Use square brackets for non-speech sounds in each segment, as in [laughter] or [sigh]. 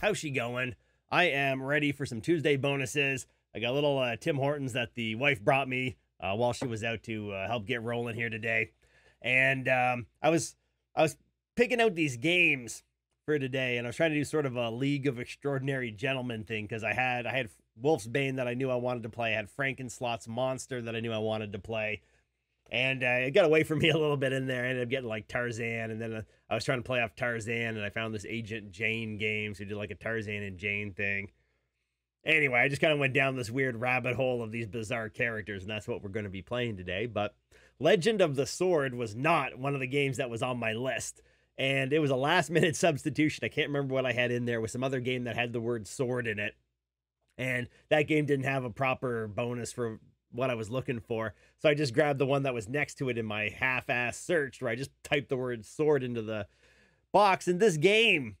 How's she going? I am ready for some Tuesday bonuses. I got a little uh, Tim Hortons that the wife brought me uh, while she was out to uh, help get rolling here today, and um, I was I was picking out these games for today, and I was trying to do sort of a League of Extraordinary Gentlemen thing because I had I had Wolf's Bane that I knew I wanted to play, I had Frankenslot's Monster that I knew I wanted to play, and uh, it got away from me a little bit in there. I ended up getting like Tarzan, and then uh, I was trying to play off Tarzan, and I found this Agent Jane game, so did like a Tarzan and Jane thing. Anyway, I just kind of went down this weird rabbit hole of these bizarre characters, and that's what we're going to be playing today. But Legend of the Sword was not one of the games that was on my list. And it was a last minute [laughs] substitution. I can't remember what I had in there with some other game that had the word sword in it. And that game didn't have a proper bonus for what I was looking for. So I just grabbed the one that was next to it in my half ass search where I just typed the word sword into the box. In this game,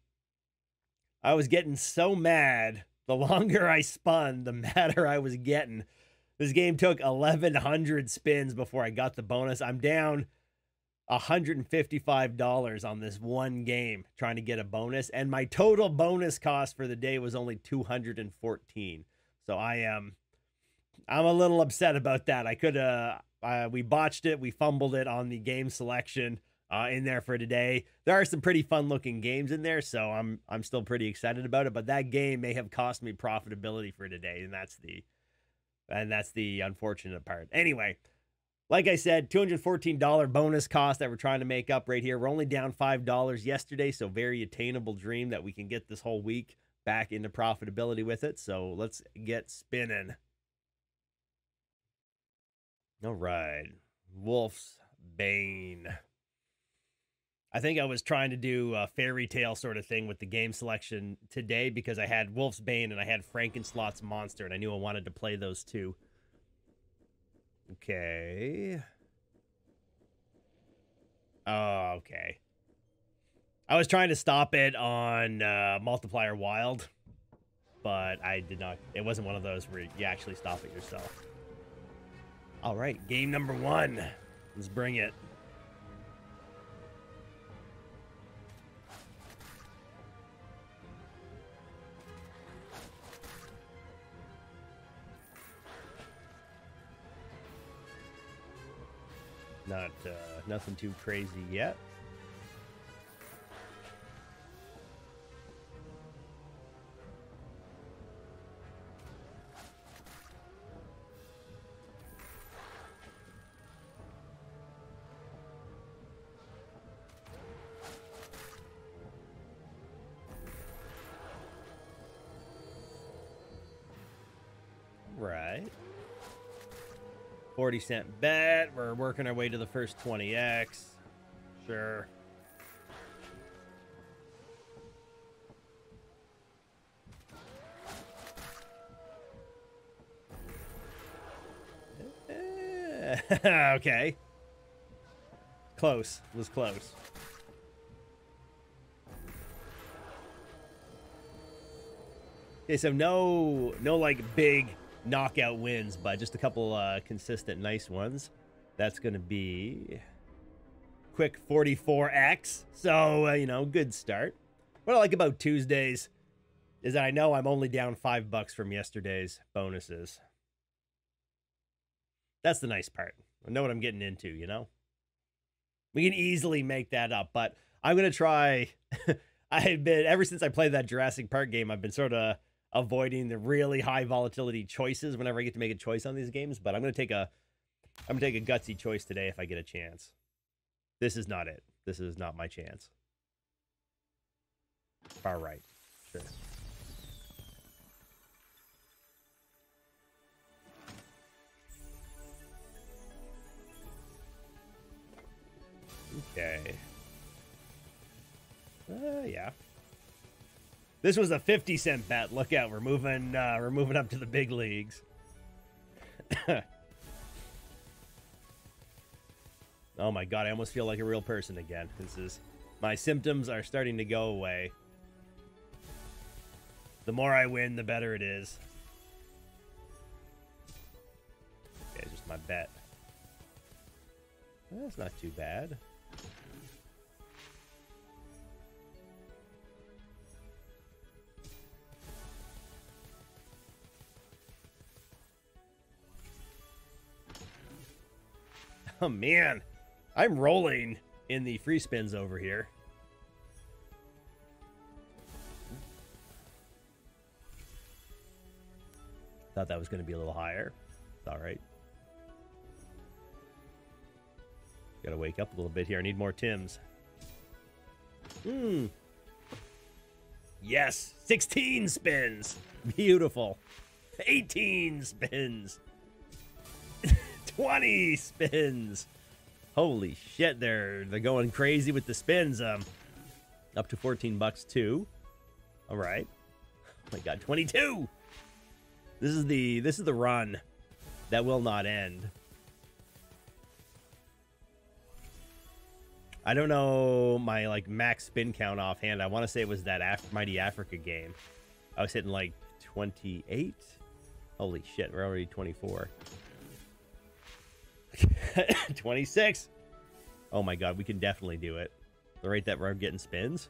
I was getting so mad. The [laughs] longer I spun, the madder I was getting. This game took 1,100 spins before I got the bonus. I'm down $155 on this one game trying to get a bonus. And my total bonus cost for the day was only 214 So I am I'm a little upset about that. I could uh, uh we botched it, we fumbled it on the game selection uh, in there for today. There are some pretty fun looking games in there, so I'm I'm still pretty excited about it. But that game may have cost me profitability for today, and that's the and that's the unfortunate part. Anyway, like I said, $214 bonus cost that we're trying to make up right here. We're only down $5 yesterday, so very attainable dream that we can get this whole week back into profitability with it. So let's get spinning. All right. Wolf's Bane. I think I was trying to do a fairy tale sort of thing with the game selection today because I had Wolf's Bane and I had Frankenslot's Monster, and I knew I wanted to play those two. Okay. Oh, okay. I was trying to stop it on uh, Multiplier Wild, but I did not. It wasn't one of those where you actually stop it yourself. All right, game number one. Let's bring it. Not uh, nothing too crazy yet. 40 cent bet. We're working our way to the first 20x. Sure. [laughs] okay. Close. Was close. Okay, so no, no like big knockout wins, but just a couple uh, consistent nice ones. That's going to be quick 44x. So, uh, you know, good start. What I like about Tuesdays is that I know I'm only down five bucks from yesterday's bonuses. That's the nice part. I know what I'm getting into, you know? We can easily make that up, but I'm going to try. [laughs] I've been, ever since I played that Jurassic Park game, I've been sort of avoiding the really high volatility choices whenever I get to make a choice on these games. But I'm gonna take a I'm gonna take a gutsy choice today if I get a chance. This is not it. This is not my chance. Far right. Sure. Okay. Uh, yeah. This was a 50 cent bet. Look out, we're moving uh, we're moving up to the big leagues. [coughs] oh my god, I almost feel like a real person again. This is my symptoms are starting to go away. The more I win, the better it is. Okay, just my bet. That's not too bad. Oh, [laughs] man. I'm rolling in the free spins over here. Thought that was going to be a little higher. It's all right. Got to wake up a little bit here. I need more Tims. Hmm. Yes, 16 spins. Beautiful. 18 spins. 20 spins. Holy shit, they're they're going crazy with the spins. Um up to 14 bucks too. All right. Oh my god, 22. This is the this is the run that will not end. I don't know my like max spin count offhand. I want to say it was that Af- Mighty Africa game. I was hitting like 28. Holy shit, we're already 24. [laughs] 26. Oh my god, we can definitely do it. The rate that we're getting spins.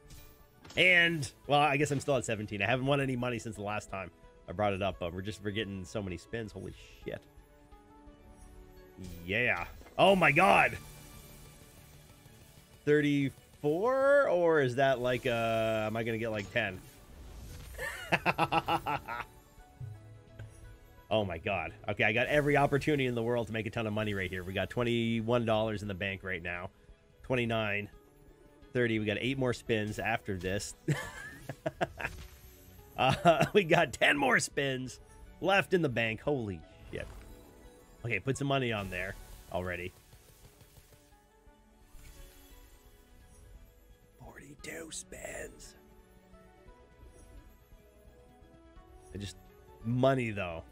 And, well, I guess I'm still at 17. I haven't won any money since the last time I brought it up, but we're just we're getting so many spins. Holy shit. Yeah. Oh my god. 34 or is that like uh am I going to get like 10? [laughs] oh my god. Okay, I got every opportunity in the world to make a ton of money right here. We got $21 in the bank right now. 29 30. We got 8 more spins after this. [laughs] uh, we got 10 more spins left in the bank. Holy shit. Okay, put some money on there already. 42 spins. I just money though.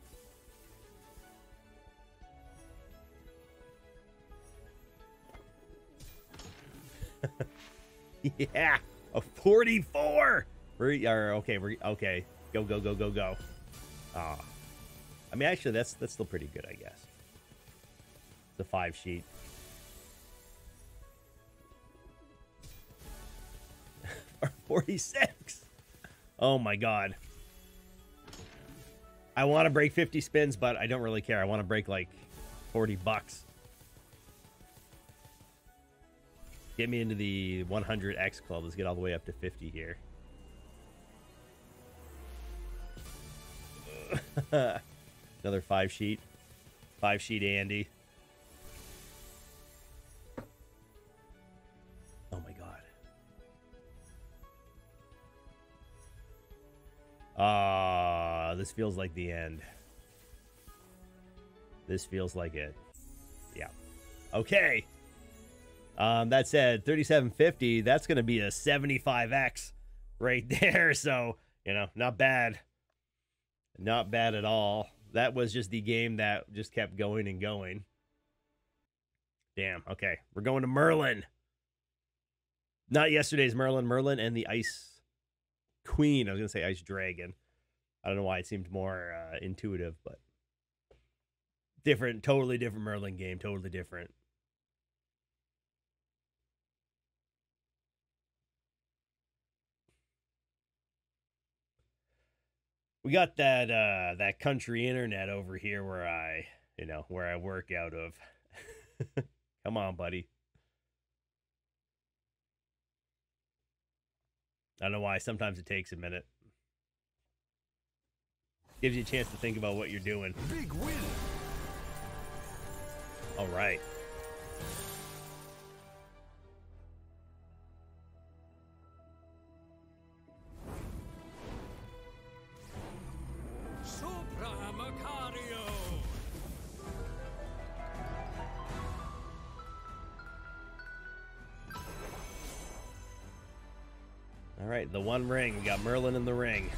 [laughs] yeah, a 44. We're are, okay. We're okay. Go go go go go. Ah, I mean, actually, that's that's still pretty good, I guess. The five sheet. [laughs] or 46. Oh my god. I want to break 50 spins, but I don't really care. I want to break like 40 bucks. Get me into the 100X club. Let's get all the way up to 50 here. [laughs] Another five sheet. Five sheet Andy. Oh my god. Ah, this feels like the end. This feels like it. Yeah. Okay. Um, that said, 3750, that's going to be a 75x right [laughs] there. So, you know, not bad. Not bad at all. That was just the game that just kept going and going. Damn. Okay. We're going to Merlin. Not yesterday's Merlin. Merlin and the Ice Queen. I was going to say Ice Dragon. I don't know why it seemed more uh, intuitive, but different, totally different Merlin game. Totally different. We got that uh that country internet over here where I, you know, where I work out of. [laughs] Come on, buddy. I don't know why. Sometimes it takes a minute. Gives you a chance to think about what you're doing. Big win. All right. The one ring. We got Merlin in the ring.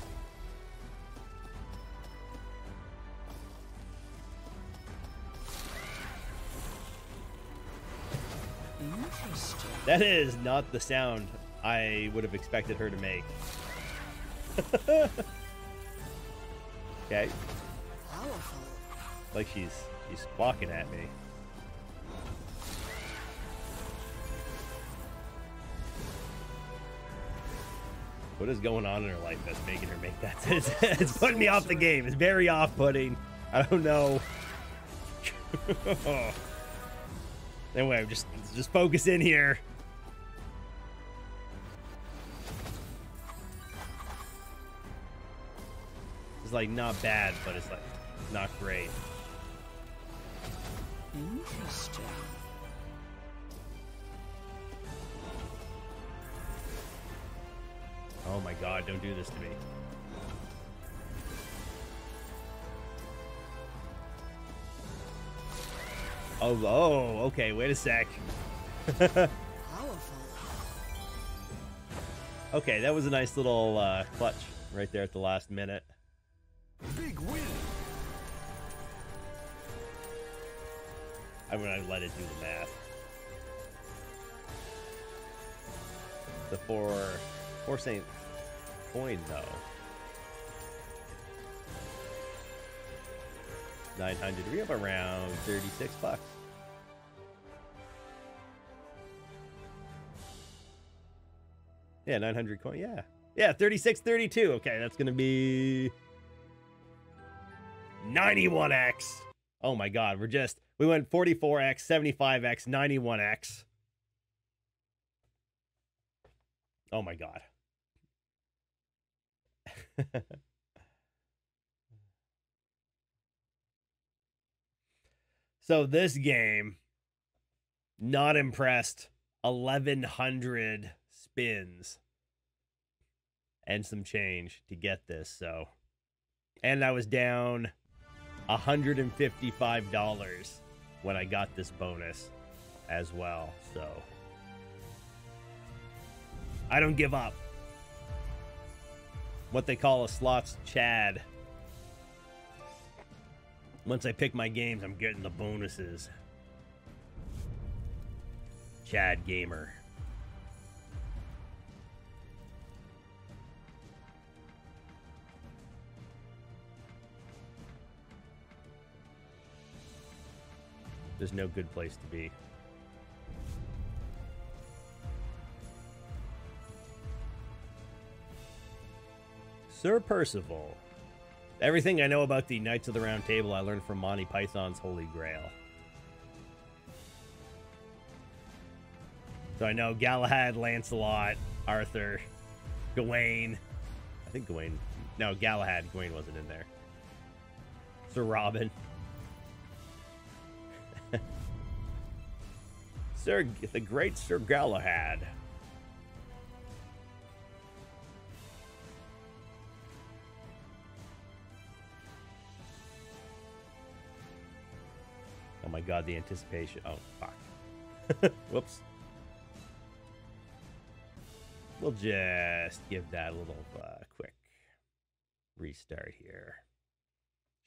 That is not the sound I would have expected her to make. [laughs] okay. Like she's she's squawking at me. What is going on in her life that's making her make that? It's, [laughs] it's putting me off the game. It's very off-putting. I don't know. [laughs] Anyway, just just focus in here. It's like not bad, but it's like not great. Interesting. Oh my god, don't do this to me. Oh, oh, okay, wait a sec. Powerful. [laughs] Okay, that was a nice little uh, clutch right there at the last minute. Big win. I'm gonna let it do the math. The four, four Saint coin though. 900. We have around 36 bucks. Yeah, 900 coin. Yeah. Yeah, 36, 32. Okay, that's going to be 91x. Oh my god, we're just we went 44x, 75x, 91x. Oh my god. [laughs] so this game not impressed 1100 spins and some change to get this so and I was down $155 when I got this bonus as well. So I don't give up. What they call a slots Chad. Once I pick my games, I'm getting the bonuses. Chad Gamer. There's no good place to be. Sir Percival. Everything I know about the Knights of the Round Table I learned from Monty Python's Holy Grail. So I know Galahad, Lancelot, Arthur, Gawain. I think Gawain. No, Galahad. Gawain wasn't in there. Sir Robin. [laughs] Sir, the great Sir Galahad. My god, the anticipation. Oh, fuck. [laughs] Whoops. We'll just give that a little uh, quick restart here.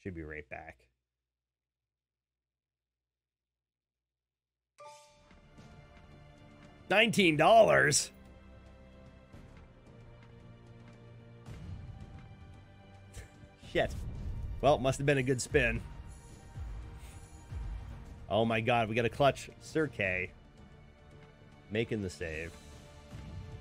Should be right back. Nineteen dollars. [laughs] Shit. Well, must have been a good spin. Oh my god, we got a clutch. Sir Kay. Making the save.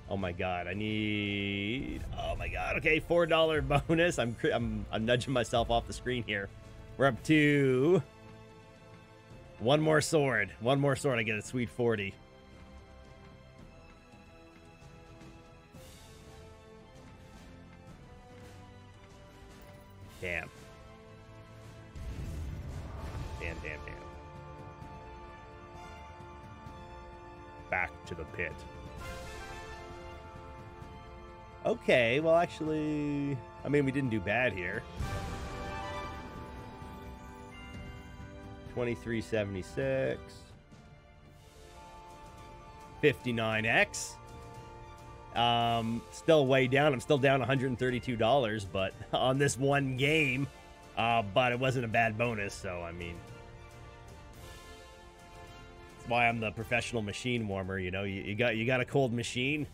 Oh my god, I need... Oh my god, okay, $4 [laughs] bonus. I'm, I'm, I'm nudging myself off the screen here. We're up to... One more sword. One more sword, I get a sweet 40. Okay, well, actually, I mean, we didn't do bad here. 2376. 59x. Um, still way down. I'm still down $132, but [laughs] on this one game. Uh, but it wasn't a bad bonus, so I mean, that's why I'm the professional machine warmer. You know, you, you got you got a cold machine.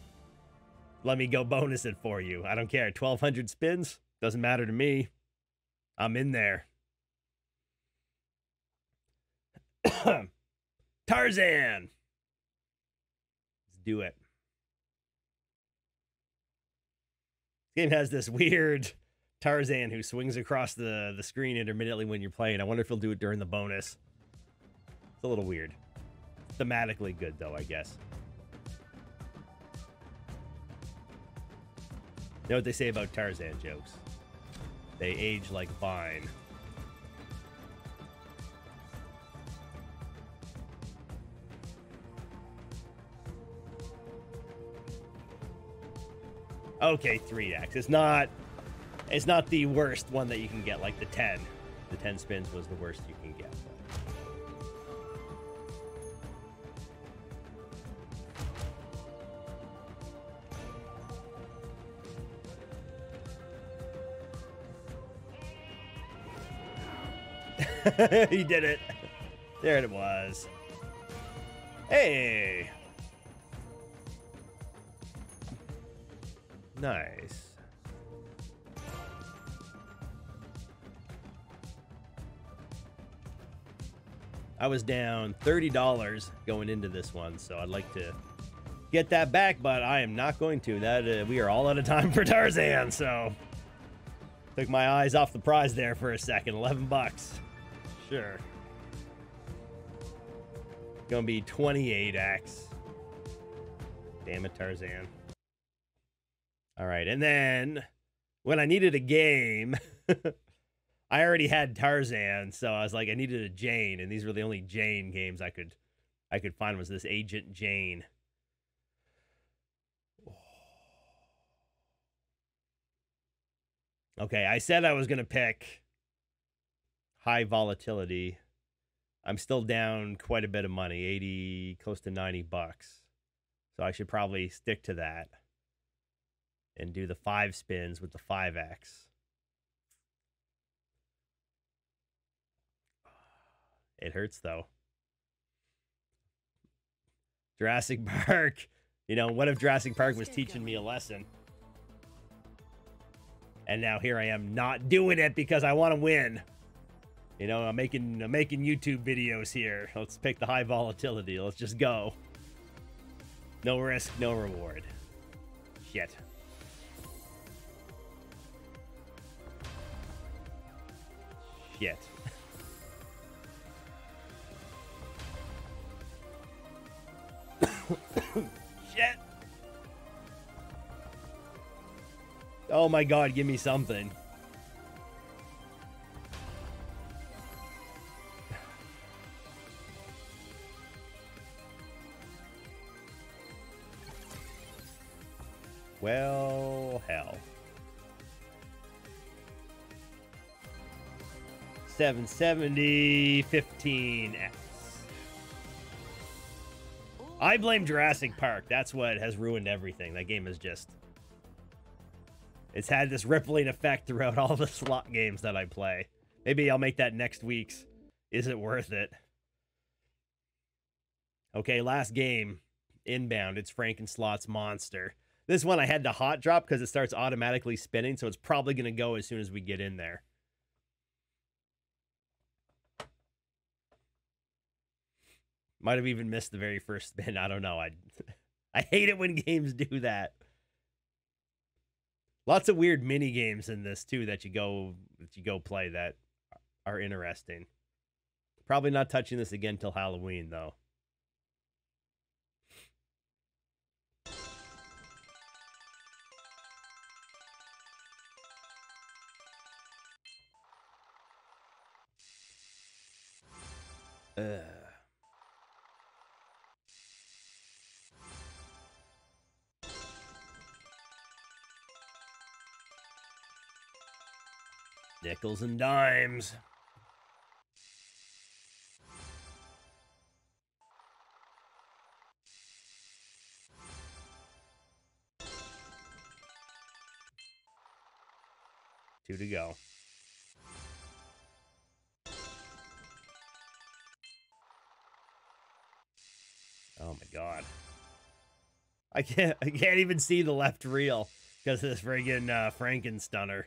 Let me go bonus it for you. I don't care. 1,200 spins doesn't matter to me. I'm in there. [coughs] Tarzan. Let's do it. This game has this weird Tarzan who swings across the, the screen intermittently when you're playing. I wonder if he'll do it during the bonus. It's a little weird. thematically good, though, I guess. Know what they say about Tarzan jokes? They age like vine. Okay, 3x. It's not it's not the worst one that you can get, like the 10. The 10 spins was the worst you [laughs] he did it. There it was. Hey. Nice. I was down $30 going into this one, so I'd like to get that back, but I am not going to. That uh, we are all out of time for Tarzan, so took my eyes off the prize there for a second. 11 bucks. Sure. Gonna be 28x. Damn it, Tarzan. All right, and then when I needed a game, [laughs] I already had Tarzan, so I was like, I needed a Jane, and these were the only Jane games I could I could find was this Agent Jane. [sighs] Okay, I said I was gonna pick high volatility. I'm still down quite a bit of money, 80, close to 90 bucks. So I should probably stick to that and do the five spins with the 5x. [sighs] It hurts though. Jurassic Park. You know, what if Jurassic Park was teaching me a lesson? And now here I am not doing it because I want to win. You know, I'm making I'm making YouTube videos here. Let's pick the high volatility. Let's just go. No risk, no reward. Shit. Shit. [coughs] Shit. Oh my god, give me something. Well, hell. 770, 15x. I blame Jurassic Park. That's what has ruined everything. That game is just. It's had this rippling effect throughout all the slot games that I play. Maybe I'll make that next week's. Is it worth it? Okay, last game. Inbound. It's Frankenslot's Monster. This one I had to hot drop because it starts automatically spinning, so it's probably going to go as soon as we get in there. Might have even missed the very first spin. I don't know. I [laughs] I hate it when games do that. Lots of weird mini games in this too that you go that you go play that are interesting. Probably not touching this again till Halloween though. Ugh. Nickels and dimes. I can't I can't even see the left reel because of this friggin' uh, Frankenstunner.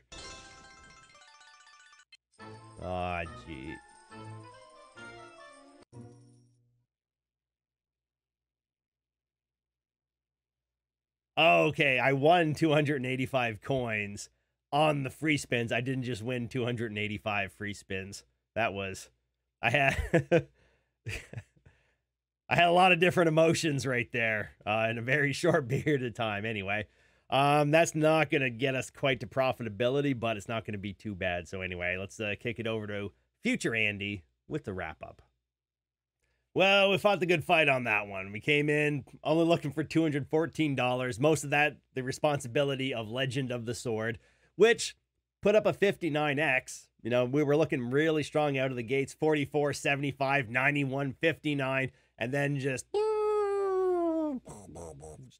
Aw, oh, gee. Okay, I won 285 coins on the free spins. I didn't just win 285 free spins. That was I had [laughs] I had a lot of different emotions right there uh, in a very [laughs] short period of time. Anyway, um, that's not going to get us quite to profitability, but it's not going to be too bad. So anyway, let's uh, kick it over to future Andy with the wrap up. Well, we fought the good fight on that one. We came in only looking for $214. Most of that, the responsibility of Legend of the Sword, which put up a 59X. You know, we were looking really strong out of the gates 44, 75, 91, 59, and then just [laughs]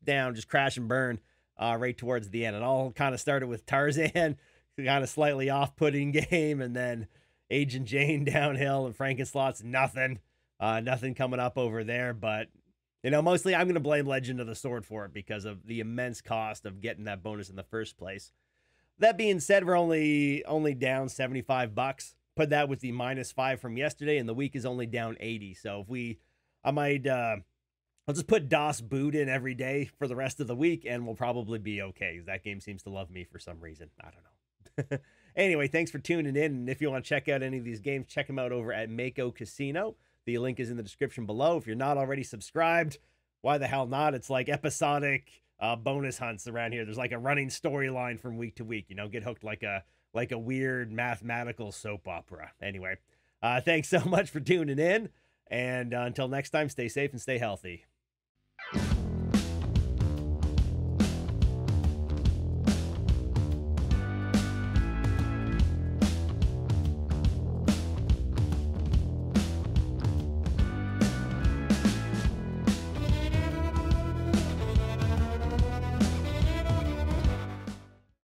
down, just crash and burn uh, right towards the end. It all kind of started with Tarzan, [laughs] kind of slightly off putting [laughs] game, and then Agent Jane downhill and Frankenslot's nothing. Uh, nothing coming up over there, but you know, mostly I'm going to blame Legend of the Sword for it because of the immense cost of getting that bonus in the first place. That being said, we're only only down 75 bucks. Put that with the minus five from yesterday, and the week is only down 80. So if we, I might, uh, I'll just put Das Boot in every day for the rest of the week, and we'll probably be okay. That game seems to love me for some reason. I don't know. [laughs] anyway, thanks for tuning in. And if you want to check out any of these games, check them out over at Mako Casino. The link is in the description below. If you're not already subscribed, why the hell not? It's like episodic uh, bonus hunts around here. There's like a running storyline from week to week. You know, get hooked like a like a weird mathematical soap opera. Anyway, uh, thanks [laughs] so much for tuning in, and uh, until next time, stay safe and stay healthy.